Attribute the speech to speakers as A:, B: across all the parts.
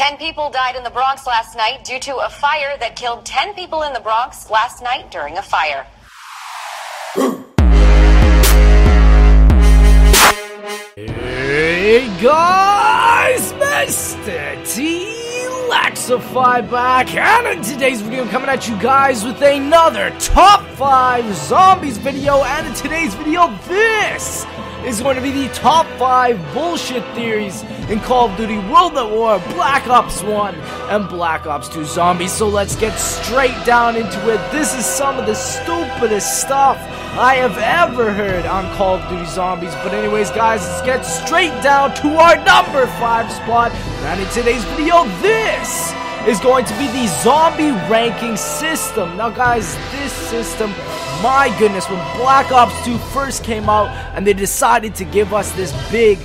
A: Ten people died in the Bronx last night due to a fire that killed 10 people in the Bronx last night during a fire.
B: Hey guys, Mr. T Lexify back, and in today's video, I'm coming at you guys with another top 5 zombies video, and in today's video, this is going to be the top 5 bullshit theories in Call of Duty World at War, Black Ops 1, and Black Ops 2 Zombies. So let's get straight down into it. This is some of the stupidest stuff I have ever heard on Call of Duty Zombies. But anyways, guys, let's get straight down to our number 5 spot. And in today's video, this is going to be the zombie ranking system. Now, guys, this system, my goodness, when Black Ops 2 first came out and they decided to give us this big,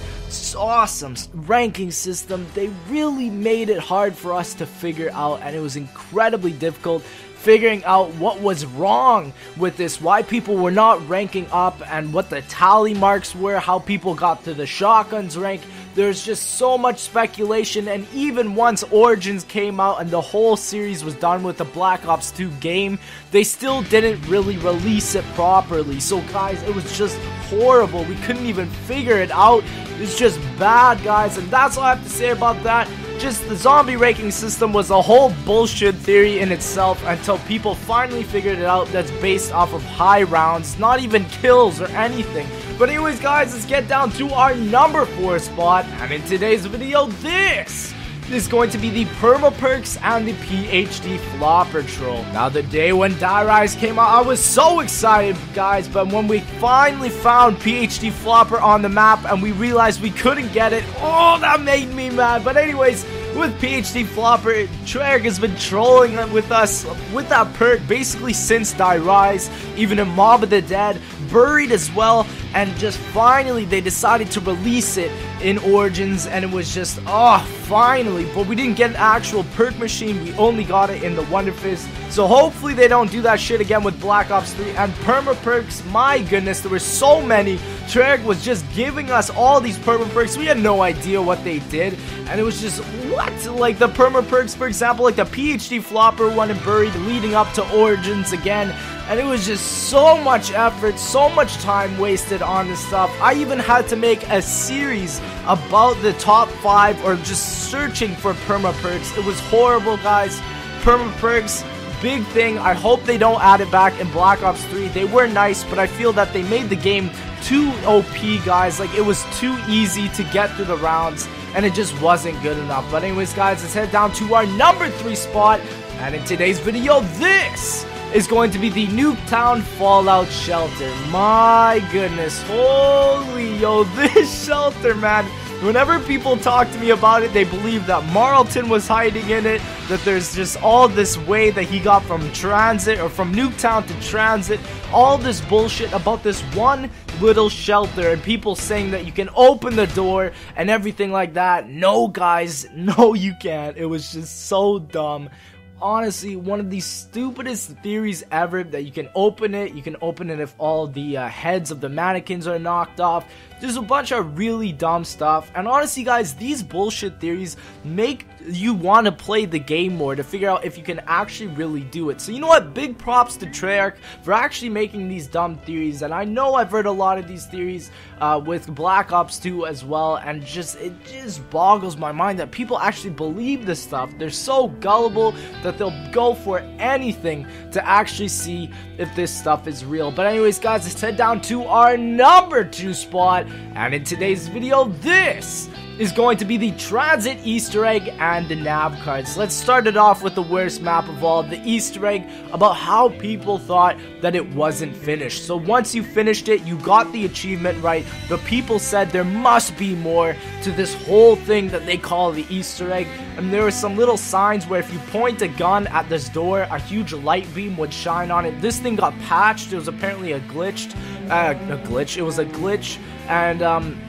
B: awesome ranking system, they really made it hard for us to figure out, and it was incredibly difficult figuring out what was wrong with this, why people were not ranking up, and what the tally marks were, how people got to the shotguns rank. There's just so much speculation, and even once Origins came out and the whole series was done with the Black Ops 2 game, they still didn't really release it properly. So, guys, it was just horrible. We couldn't even figure it out. It's just bad, guys, and that's all I have to say about that. Just the zombie ranking system was a whole bullshit theory in itself until people finally figured it out that's based off of high rounds, not even kills or anything. But anyways guys, let's get down to our number 4 spot, and in today's video, this is going to be the Perma Perks and the PhD Flopper Troll. Now, the day when Die Rise came out, I was so excited, guys, but when we finally found PhD Flopper on the map and we realized we couldn't get it, oh, that made me mad. But anyways, with PhD Flopper, Treyarch has been trolling with us with that perk basically since Die Rise, even in Mob of the Dead, Buried as well, and just finally they decided to release it in Origins, and it was just, oh, finally, but we didn't get an actual perk machine, we only got it in the Wonder Fizz, so hopefully they don't do that shit again with Black Ops 3, and perma perks, my goodness, there were so many, Treyarch was just giving us all these perma perks, we had no idea what they did, and it was just, what? Like the perma perks, for example, like the PhD Flopper one and Buried leading up to Origins again, and it was just so much effort, so much time wasted on this stuff. I even had to make a series about the top 5 or just searching for perma perks. It was horrible, guys. Perma perks, big thing. I hope they don't add it back in Black Ops 3. They were nice, but I feel that they made the game too OP, guys. Like, it was too easy to get through the rounds, and it just wasn't good enough. But anyways, guys, let's head down to our number 3 spot. And in today's video, this is going to be the Nuketown Fallout Shelter. My goodness, holy yo, this shelter, man. Whenever people talk to me about it, they believe that Marlton was hiding in it, that there's just all this way that he got from transit or from Nuketown to transit, all this bullshit about this one little shelter and people saying that you can open the door and everything like that. No, guys, no, you can't. It was just so dumb honestly one of the stupidest theories ever that you can open it. You can open it if all the uh, heads of the mannequins are knocked off. There's a bunch of really dumb stuff. And honestly guys these bullshit theories make you want to play the game more to figure out if you can actually really do it so you know what big props to Treyarch for actually making these dumb theories and I know I've heard a lot of these theories uh, with Black Ops 2 as well and just it just boggles my mind that people actually believe this stuff they're so gullible that they'll go for anything to actually see if this stuff is real. But anyways, guys, let's head down to our number two spot. And in today's video, this is going to be the transit Easter egg and the nav cards. Let's start it off with the worst map of all, the Easter egg, about how people thought that it wasn't finished. So once you finished it, you got the achievement right, but people said there must be more to this whole thing that they call the Easter egg. And there were some little signs where if you point a gun at this door, a huge light beam would shine on it. This thing got patched. It was apparently a glitched, uh, a glitch. It was a glitch, and um,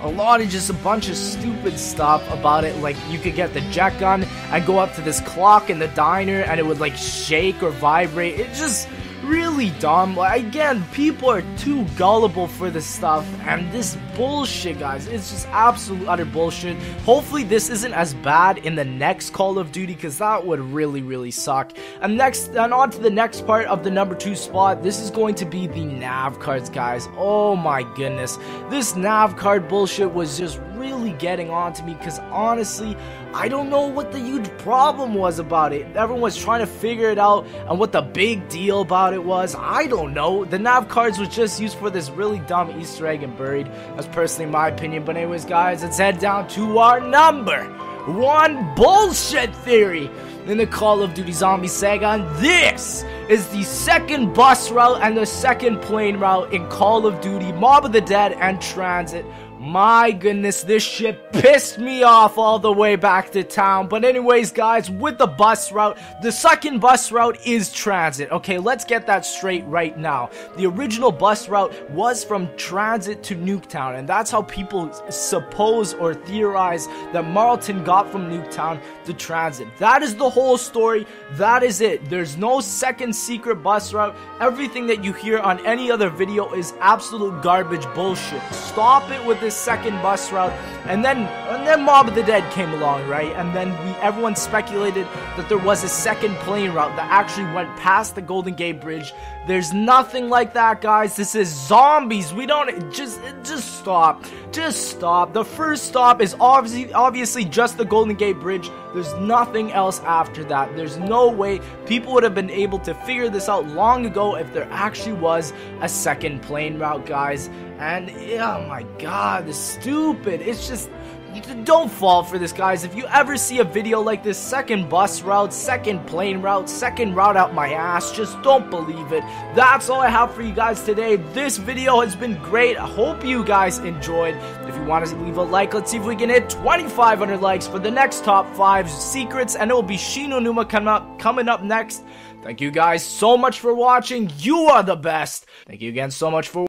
B: a lot of just a bunch of stupid stuff about it. Like you could get the jet gun and go up to this clock in the diner and it would like shake or vibrate. It just really dumb. Again, people are too gullible for this stuff, and this bullshit, guys, it's just absolute utter bullshit. Hopefully, this isn't as bad in the next Call of Duty, because that would really, really suck. And next, and on to the next part of the number two spot. This is going to be the nav cards, guys. Oh my goodness, this nav card bullshit was just really getting on to me because honestly, I don't know what the huge problem was about it. Everyone was trying to figure it out and what the big deal about it was. I don't know. The nav cards was just used for this really dumb Easter egg and buried. That's personally my opinion. But anyways, guys, let's head down to our number one bullshit theory in the Call of Duty Zombie saga. And this is the second bus route and the second plane route in Call of Duty Mob of the Dead and TranZit. My goodness, this shit pissed me off all the way back to town. But anyways, guys, with the bus route, the second bus route is transit. Okay, let's get that straight right now. The original bus route was from transit to Nuketown, and that's how people suppose or theorize that Marlton got from Nuketown to transit. That is the whole story. That is it. There's no second secret bus route. Everything that you hear on any other video is absolute garbage bullshit. Stop it with this second bus route, and then and then Mob of the Dead came along, right? And then we everyone speculated that there was a second plane route that actually went past the Golden Gate Bridge. There's nothing like that, guys. This is zombies. We don't just just stop. Just stop. The first stop is obviously obviously just the Golden Gate Bridge. There's nothing else after that. There's no way people would have been able to figure this out long ago if there actually was a second plane route, guys. And oh my god, this stupid. It's just don't fall for this, guys. If you ever see a video like this, second bus route, second plane route, second route out my ass, just don't believe it. That's all I have for you guys today. This video has been great. I hope you guys enjoyed. If you want to leave a like, let's see if we can hit 2,500 likes for the next top 5 secrets, and it will be Shi No Numa coming up, coming up next. Thank you guys so much for watching. You are the best. Thank you again so much for